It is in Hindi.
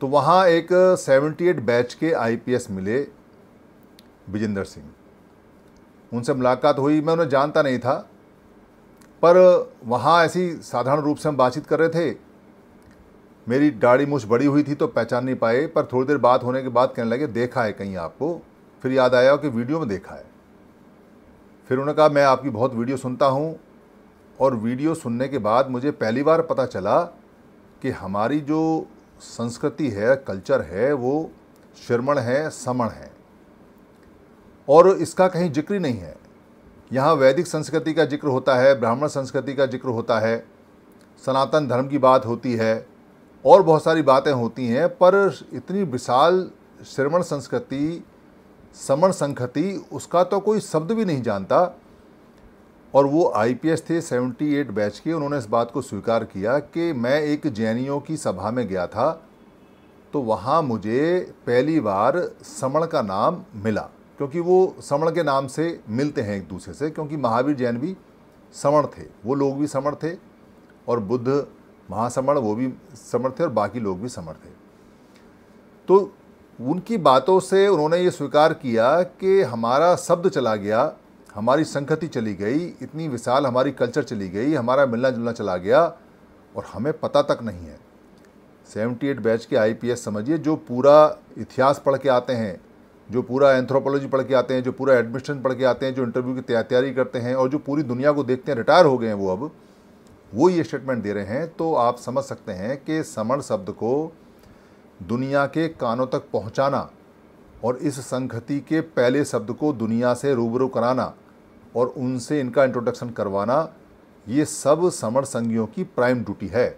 तो वहाँ एक 78 बैच के आईपीएस मिले विजेंद्र सिंह। उनसे मुलाकात हुई, मैं उन्हें जानता नहीं था, पर वहाँ ऐसी साधारण रूप से हम बातचीत कर रहे थे। मेरी दाढ़ी मुछ बड़ी हुई थी तो पहचान नहीं पाए, पर थोड़ी देर बात होने के बाद कहने लगे, देखा है कहीं आपको? फिर याद आया कि वीडियो में देखा है। फिर उन्होंने कहा, मैं आपकी बहुत वीडियो सुनता हूँ। और वीडियो सुनने के बाद मुझे पहली बार पता चला कि हमारी जो संस्कृति है, कल्चर है, वो श्रमण है, समण है। और इसका कहीं ज़िक्र ही नहीं है। यहाँ वैदिक संस्कृति का ज़िक्र होता है, ब्राह्मण संस्कृति का ज़िक्र होता है, सनातन धर्म की बात होती है, और बहुत सारी बातें होती हैं, पर इतनी विशाल श्रमण संस्कृति, समण संस्कृति उसका तो कोई शब्द भी नहीं जानता। और वो आईपीएस थे 78 बैच के, उन्होंने इस बात को स्वीकार किया कि मैं एक जैनियों की सभा में गया था तो वहाँ मुझे पहली बार समण का नाम मिला, क्योंकि वो समण के नाम से मिलते हैं एक दूसरे से, क्योंकि महावीर जैन भी समण थे, वो लोग भी समण थे, और बुद्ध महासमण, वो भी समण थे, और बाकी लोग भी समण थे। तो उनकी बातों से उन्होंने ये स्वीकार किया कि हमारा शब्द चला गया हमारी संगति चली गई, इतनी विशाल हमारी कल्चर चली गई, हमारा मिलना जुलना चला गया और हमें पता तक नहीं है। 78 बैच के आईपीएस समझिए, जो पूरा इतिहास पढ़ के आते हैं, जो पूरा एंथ्रोपोलॉजी पढ़ के आते हैं, जो पूरा एडमिशन पढ़ के आते हैं, जो इंटरव्यू की तैयारी करते हैं और जो पूरी दुनिया को देखते हैं रिटायर हो गए हैं वो अब, वो ये स्टेटमेंट दे रहे हैं। तो आप समझ सकते हैं कि समण शब्द को दुनिया के कानों तक पहुंचाना और इस संगति के पहले शब्द को दुनिया से रूबरू कराना और उनसे इनका इंट्रोडक्शन करवाना ये सब समर संघियों की प्राइम ड्यूटी है।